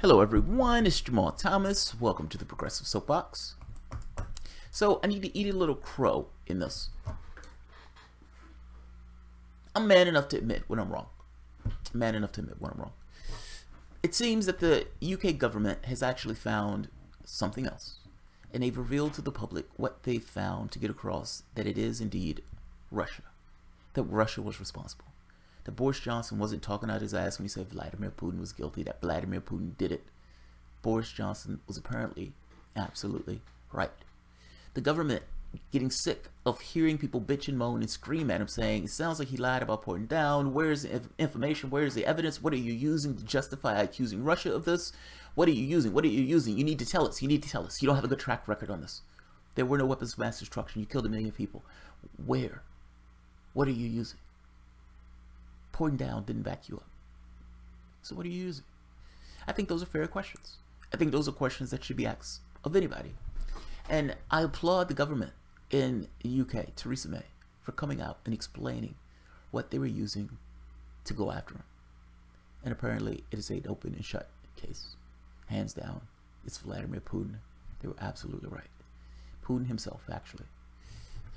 Hello everyone, it's Jamarl Thomas. Welcome to the Progressive Soapbox. So I need to eat a little crow in this. I'm man enough to admit when I'm wrong. Man enough to admit when I'm wrong. It seems that the UK government has actually found something else. And they've revealed to the public what they found to get across that it is indeed Russia. That Russia was responsible that Boris Johnson wasn't talking out his ass when he said Vladimir Putin was guilty, that Vladimir Putin did it. Boris Johnson was apparently absolutely right. The government getting sick of hearing people bitch and moan and scream at him saying, it sounds like he lied about Porton Down. Where's the information? Where's the evidence? What are you using to justify accusing Russia of this? What are you using? What are you using? You need to tell us. You need to tell us. You don't have a good track record on this. There were no weapons of mass destruction. You killed a million people. Where? What are you using? Porton Down didn't back you up. So what are you using? I think those are fair questions. I think those are questions that should be asked of anybody. And I applaud the government in the UK, Theresa May, for coming out and explaining what they were using to go after him. And apparently it is an open and shut case. Hands down, it's Vladimir Putin. They were absolutely right. Putin himself, actually.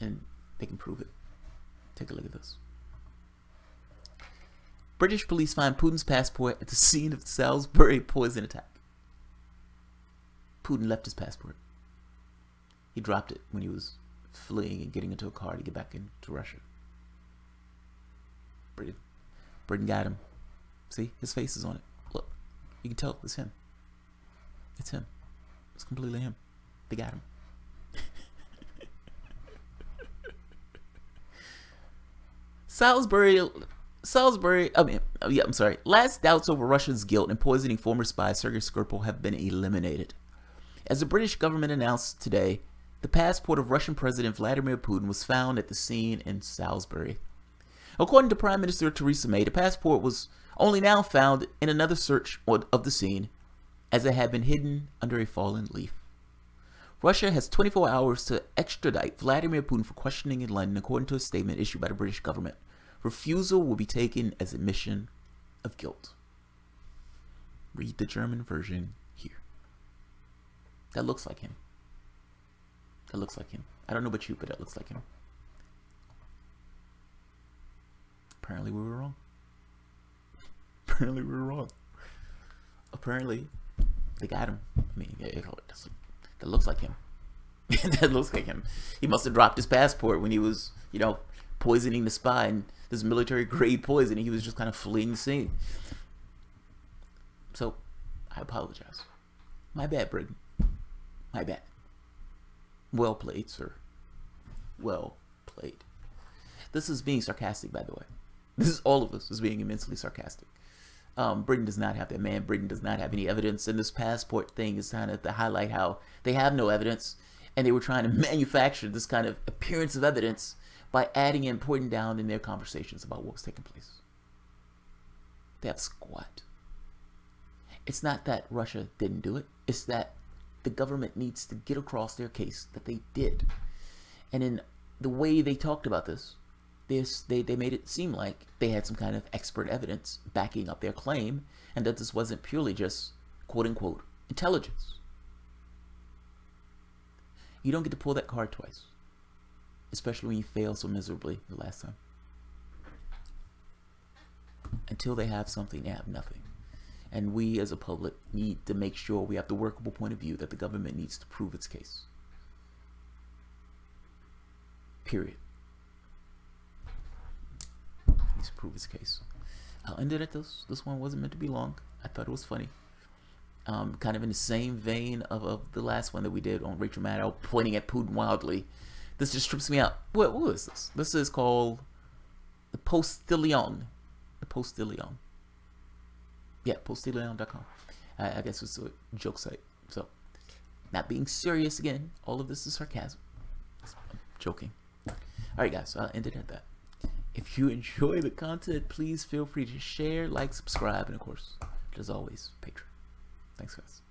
And they can prove it. Take a look at this. British police find Putin's passport at the scene of the Salisbury poison attack. Putin left his passport. He dropped it when he was fleeing and getting into a car to get back into Russia. Britain. Britain got him. See, his face is on it. Look, you can tell it's him. It's him. It's completely him. They got him. Salisbury Salisbury, I mean, oh, yeah, I'm sorry. Last doubts over Russia's guilt in poisoning former spy Sergei Skripal have been eliminated. As the British government announced today, the passport of Russian President Vladimir Putin was found at the scene in Salisbury. According to Prime Minister Theresa May, the passport was only now found in another search of the scene, as it had been hidden under a fallen leaf. Russia has 24 hours to extradite Vladimir Putin for questioning in London, according to a statement issued by the British government refusal will be taken as admission of guilt. Read the German version here. That looks like him. That looks like him. I don't know about you, but that looks like him. Apparently we were wrong. Apparently we were wrong. Apparently they got him. I mean, that looks like him. that looks like him. He must have dropped his passport when he was, you know, poisoning the spy and this military grade poison. He was just kind of fleeing the scene. So, I apologize. My bad, Britain. My bad. Well played, sir. Well played. This is being sarcastic, by the way. This is all of us is being immensely sarcastic. Um, Britain does not have that man. Britain does not have any evidence. And this passport thing is kind of to highlight how they have no evidence. And they were trying to manufacture this kind of appearance of evidence by adding and Porton Down in their conversations about what was taking place. They have squat. It's not that Russia didn't do it. It's that the government needs to get across their case that they did. And in the way they talked about this, this they, they made it seem like they had some kind of expert evidence backing up their claim and that this wasn't purely just quote unquote intelligence. You don't get to pull that card twice especially when you fail so miserably the last time. Until they have something, they have nothing. And we as a public need to make sure we have the workable point of view that the government needs to prove its case. Period. Needs to prove its case. I'll end it at this. This one wasn't meant to be long. I thought it was funny. Um, kind of in the same vein of, of the last one that we did on Rachel Maddow pointing at Putin wildly. This just trips me out. What, what is this? This is called the Postillon. The Postillon. Yeah, postillon.com. I, I guess it's a joke site. So, not being serious again. All of this is sarcasm. I'm joking. Alright guys, so I'll end it at that. If you enjoy the content, please feel free to share, like, subscribe, and of course, as always, Patreon. Thanks guys.